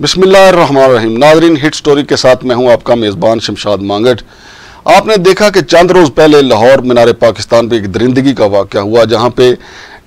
बिस्मिल्लाहिर्रहमानिर्रहीम। नाजरीन, hit story के साथ मैं हूँ आपका मेज़बान शमशाद मांगट। आपने देखा कि चंद रोज़ पहले लाहौर मीनार पाकिस्तान पे एक दरिंदगी का वाक़ हुआ, जहाँ पे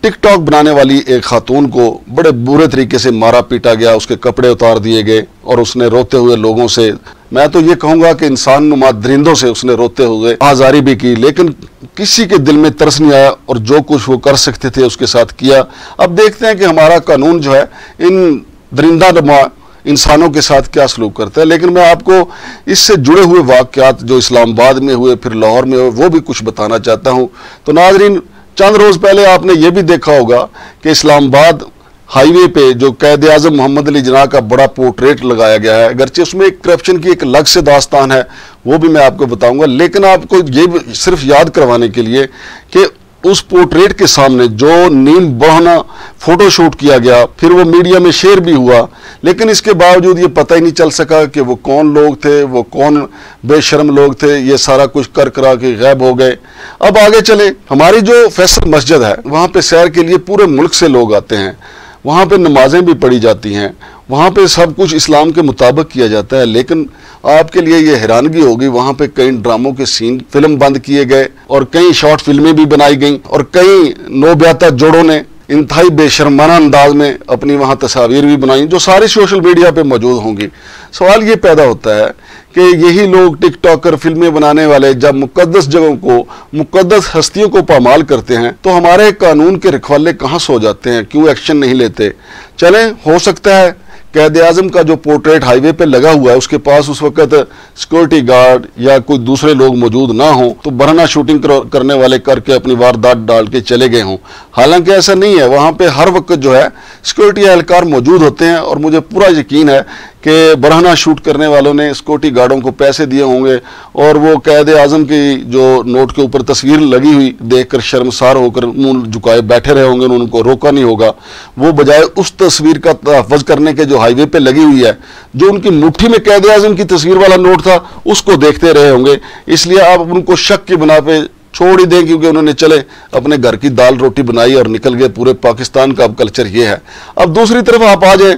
टिकटॉक बनाने वाली एक खातून को बड़े बुरे तरीके से मारा पीटा गया, उसके कपड़े उतार दिए गए, और उसने रोते हुए लोगों से, मैं तो ये कहूँगा कि इंसान नुमा दरिंदों से उसने रोते हुए आज़ारी भी की, लेकिन किसी के दिल में तरस नहीं आया, और जो कुछ वो कर सकते थे उसके साथ किया। अब देखते हैं कि हमारा कानून जो है, इन दरिंदा नुमा इंसानों के साथ क्या सलूक करता है? लेकिन मैं आपको इससे जुड़े हुए वाक़ात जो इस्लामाबाद में हुए, फिर लाहौर में हुए, वो भी कुछ बताना चाहता हूँ। तो नाजरीन, चंद रोज़ पहले आपने ये भी देखा होगा कि इस्लामाबाद हाईवे पे जो कैद आज़म मोहम्मद अली जना का बड़ा पोर्ट्रेट लगाया गया है, अगरचे उसमें एक करप्शन की एक अलग से दास्तान है, वो भी मैं आपको बताऊँगा। लेकिन आपको ये सिर्फ़ याद करवाने के लिए कि उस पोर्ट्रेट के सामने जो नीम बहना फोटोशूट किया गया, फिर वो मीडिया में शेयर भी हुआ। लेकिन इसके बावजूद ये पता ही नहीं चल सका कि वो कौन लोग थे, वो कौन बेशरम लोग थे, ये सारा कुछ कर करा के गायब हो गए। अब आगे चले। हमारी जो फैसल मस्जिद है, वहाँ पे सैर के लिए पूरे मुल्क से लोग आते हैं। वहाँ पे नमाजें भी पढ़ी जाती हैं, वहाँ पे सब कुछ इस्लाम के मुताबिक किया जाता है, लेकिन आपके लिए ये हैरानगी होगी, वहाँ पे कई ड्रामों के सीन, फ़िल्म बंद किए गए और कई शॉर्ट फ़िल्में भी बनाई गई और कई नोब्याता जोड़ों ने इंतहाई बेशरमाना अंदाज में अपनी वहाँ तस्वीर भी बनाई, जो सारी सोशल मीडिया पे मौजूद होंगी। सवाल ये पैदा होता है कि यही लोग टिकटॉकर फ़िल्में बनाने वाले जब मुकदस जगहों को मुकदस हस्तियों को पामाल करते हैं तो हमारे कानून के रखवाले कहाँ सो जाते हैं? क्यों एक्शन नहीं लेते? चलें हो सकता है कैद आज़म का जो पोर्ट्रेट हाईवे पे लगा हुआ है उसके पास उस वक्त सिक्योरिटी गार्ड या कोई दूसरे लोग मौजूद ना हो तो बरना शूटिंग कर, करने वाले करके अपनी वारदात डाल के चले गए हों। हालाँकि ऐसा नहीं है वहाँ पे हर वक्त जो है सिक्योरिटी एहलकार मौजूद होते हैं और मुझे पूरा यकीन है कि बरहना शूट करने वालों ने सिक्योरिटी गार्डों को पैसे दिए होंगे और वो कैद आज़म की जो नोट के ऊपर तस्वीर लगी हुई देखकर शर्मसार होकर मुँह झुकाए बैठे रहे होंगे उनको रोका नहीं होगा। वो बजाय उस तस्वीर का तहफ़ करने के जो हाईवे पे लगी हुई है, जो उनकी मुट्ठी में कैद आज़म की तस्वीर वाला नोट था, उसको देखते रहे होंगे। इसलिए आप उनको शक की बना पे छोड़ ही दें, क्योंकि उन्होंने चले, अपने घर की दाल रोटी बनाई और निकल गए पूरे पाकिस्तान का अब कल्चर ये है। अब दूसरी तरफ़ आप आ जाए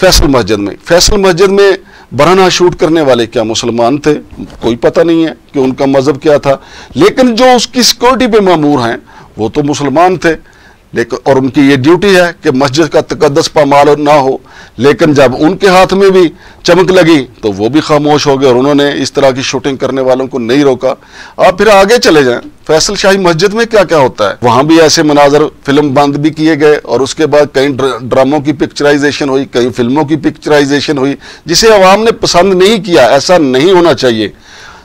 फैसल मस्जिद में। फैसल मस्जिद में बराना शूट करने वाले क्या मुसलमान थे? कोई पता नहीं है कि उनका मज़हब क्या था। लेकिन जो उसकी सिक्योरिटी पे मामूर हैं, वो तो मुसलमान थे। लेकिन, और उनकी ये ड्यूटी है कि मस्जिद का तकदस पामाल ना हो। लेकिन जब उनके हाथ में भी चमक लगी तो वो भी खामोश हो गए और उन्होंने इस तरह की शूटिंग करने वालों को नहीं रोका। आप फिर आगे चले जाएँ। फैसल शाही मस्जिद में क्या क्या होता है? वहाँ भी ऐसे मनाजर फ़िल्म बंद भी किए गए और उसके बाद कई ड्रामों की पिक्चराइजेशन हुई, कई फ़िल्मों की पिक्चराइजेशन हुई, जिसे अवाम ने पसंद नहीं किया, ऐसा नहीं होना चाहिए।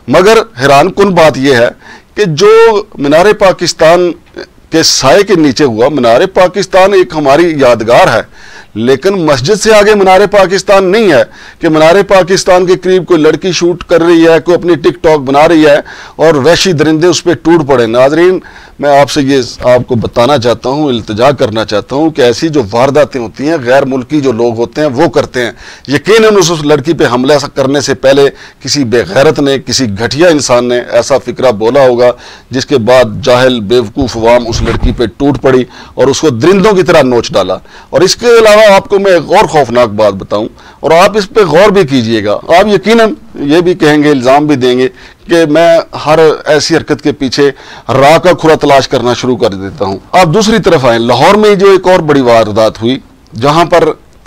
मगर हैरान कन बात यह है कि जो मीनार पाकिस्तान के साय के नीचे हुआ, मीनार पाकिस्तान एक हमारी यादगार है। लेकिन मस्जिद से आगे मनारे पाकिस्तान नहीं है कि मनारे पाकिस्तान के करीब कोई लड़की शूट कर रही है, कोई अपनी टिकटॉक बना रही है और वैशी दरिंदे उस पर टूट पड़े। नाजरीन मैं आपसे ये आपको बताना चाहता हूँ इल्तजा करना चाहता हूँ कि ऐसी जो वारदातें होती हैं गैर मुल्की जो लोग होते हैं वो करते हैं। यकीन उस, लड़की पे हमला करने से पहले किसी बेगैरत ने किसी घटिया इंसान ने ऐसा फिक्रा बोला होगा जिसके बाद जाहल बेवकूफ़ वाम उस लड़की पे टूट पड़ी और उसको दरिंदों की तरह नोच डाला। और इसके अलावा आपको मैं एक और खौफनाक बात बताऊँ और आप इस पर गौर भी कीजिएगा। आप यकीन ये भी कहेंगे इल्ज़ाम भी देंगे कि मैं हर ऐसी हरकत के पीछे राह का खुरा तलाश करना शुरू कर देता हूँ। आप दूसरी तरफ़ आए, लाहौर में जो एक और बड़ी वारदात हुई, जहाँ पर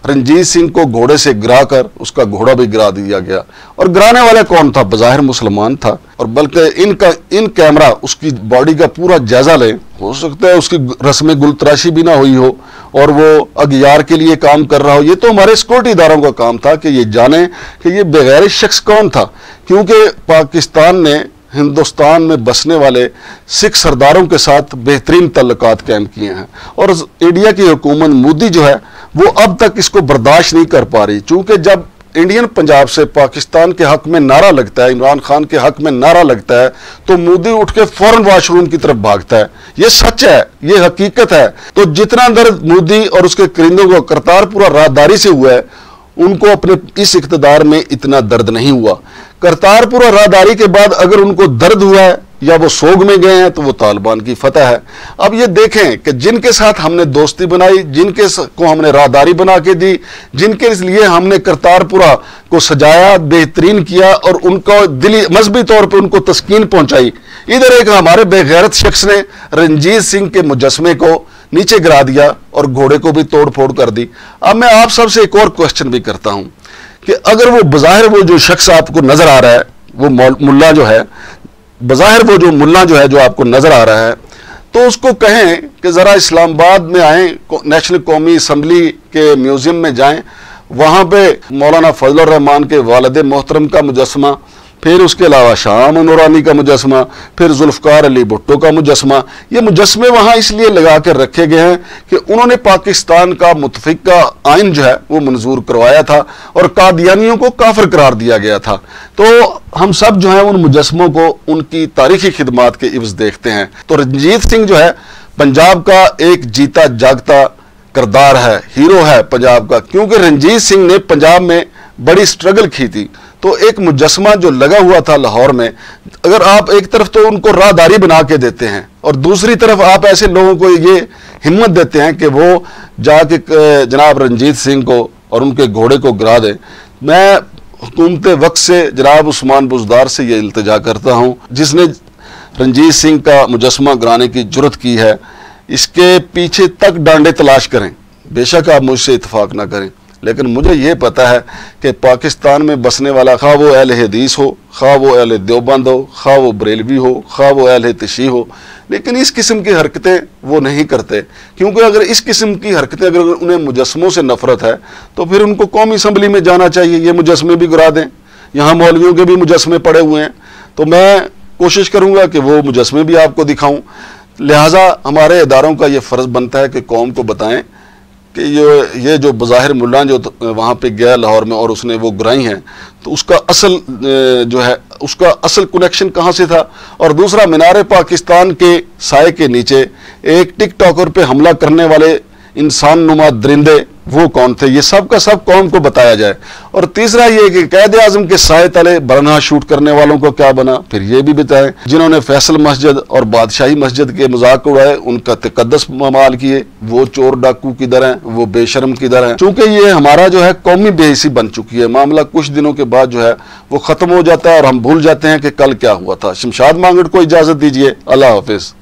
रंजीत सिंह को घोड़े से गिरा कर उसका घोड़ा भी गिरा दिया गया। और गिराने वाला कौन था? बाहिर मुसलमान था। और बल्कि इनका, इन कैमरा, उसकी बॉडी का पूरा जायजा ले हो सकता है उसकी रस्म गुलतराशी भी ना हुई हो और वो अगियार के लिए काम कर रहा हो। ये तो हमारे सिक्योरिटी इदारों का काम था कि ये जाने कि ये बगैर शख्स कौन था। क्योंकि पाकिस्तान ने हिंदुस्तान में बसने वाले सिख सरदारों के साथ बेहतरीन तल्लुकात कायम किए हैं। और इंडिया की हुकूमत मोदी जो है, वो अब तक इसको बर्दाश्त नहीं कर पा रही। चूँकि जब इंडियन पंजाब से पाकिस्तान के हक में नारा लगता है, इमरान खान के हक में नारा लगता है तो मोदी उठ के फ़ौरन वाशरूम की तरफ़ भागता है। ये सच है, ये हकीकत है। तो जितना दर्द मोदी और उसके करिंदों को करतारपुरा राहदारी से हुआ है, उनको अपने इस इकतदार में इतना दर्द नहीं हुआ। करतारपुरा राहदारी के बाद अगर उनको दर्द हुआ है या वो सोग में गए हैं तो वो तालिबान की फतह है। अब ये देखें कि जिनके साथ हमने दोस्ती बनाई, जिनके को हमने राहदारी बना के दी, जिनके लिए हमने करतारपुरा को सजाया, बेहतरीन किया और उनको दिली, मजहबी तौर पर उनको तस्कीन पहुंचाई। इधर एक हमारे बेगैरत शख्स ने रंजीत सिंह के मुजस्मे को नीचे गिरा दिया और घोड़े को भी तोड़ फोड़ कर दी। अब मैं आप सबसे एक और क्वेश्चन भी करता हूँ कि अगर वो बाहर वो जो शख्स आपको नज़र आ रहा है, वो मुल्ला जो है बाहिर वो जो मुल्ला जो है, जो आपको नज़र आ रहा है तो उसको कहें कि ज़रा इस्लामाबाद में आए नेशनल कौमी असम्बली के म्यूज़ियम में जाएँ, वहाँ पे मौलाना फजल रहमान के वालद मोहतरम का मुजस्मा, फिर उसके अलावा शाम नूरानी का मुजस्मा, फिर जुल्फ़कार अली भुट्टो का मुजस्मा, ये मुजस्मे वहाँ इसलिए लगा कर रखे गए हैं कि उन्होंने पाकिस्तान का मुतफिका आइन जो है, वो मंजूर करवाया था और कादियानियों को काफिर करार दिया गया था। तो हम सब जो है उन मुजस्मों को, उनकी तारीखी खिदमत के इवज देखते हैं। तो रंजीत सिंह जो है, पंजाब का एक जीता जागता करदार है, हीरो है पंजाब का। क्योंकि रंजीत सिंह ने पंजाब में बड़ी स्ट्रगल की थी। तो एक मुजस्मा जो लगा हुआ था लाहौर में, अगर आप एक तरफ़ तो उनको राहदारी बना के देते हैं, और दूसरी तरफ़ आप ऐसे लोगों को ये हिम्मत देते हैं कि वो जाके जनाब रंजीत सिंह को और उनके घोड़े को गिरा दें। मैं हुकूमत वक्त से जनाब उस्मान बुजदार से यह इल्तजा करता हूँ, जिसने रंजीत सिंह का मुजस्मा गिराने की ज़रूरत की है, इसके पीछे तक डांडे तलाश करें। बेशक आप मुझसे इतफाक ना करें। लेकिन मुझे ये पता है कि पाकिस्तान में बसने वाला, खा वो अहल हदीस हो, खा वो अहल देवबंद हो, खा वो बरेलवी हो, खा वो अहल तशी हो, लेकिन इस किस्म की हरकतें वो नहीं करते। क्योंकि अगर इस किस्म की हरकतें, अगर उन्हें मुजस्मों से नफरत है तो फिर उनको कौमी असम्बली में जाना चाहिए, ये मुजस्मे भी गिरा दें। यहाँ मौलवियों के भी मुजस्मे पड़े हुए हैं। तो मैं कोशिश करूँगा कि वो मुजस्मे भी आपको दिखाऊँ। लिहाजा हमारे इदारों का ये फ़र्ज़ बनता है कि कौम को बताएँ कि ये ये जो बाहिर मुल्ला जो वहाँ पे गया लाहौर में और उसने वो गुराई हैं तो उसका असल जो है, उसका असल कनेक्शन कहाँ से था? और दूसरा, मीनार पाकिस्तान के साय के नीचे एक टिक टॉकर पर हमला करने वाले इंसान नुमा दरिंदे, वो कौन थे? ये सब का सब कौम को बताया जाए। और तीसरा ये कि कैद आज़म के साय तले बरना शूट करने वालों को क्या बना? फिर ये भी बताएँ, जिन्होंने फैसल मस्जिद और बादशाही मस्जिद के मज़ाक उड़ाए, उनका तकदस ममाल किए, वो चोर डाकू किधर हैं, वो बेशरम की किधर हैं? चूँकि ये हमारा जो है कौमी बेहसी बन चुकी है, मामला कुछ दिनों के बाद जो है, वो खत्म हो जाता है और हम भूल जाते हैं कि कल क्या हुआ था। शमशाद मांगड़ को इजाज़त दीजिए। अल्लाह हाफिज़।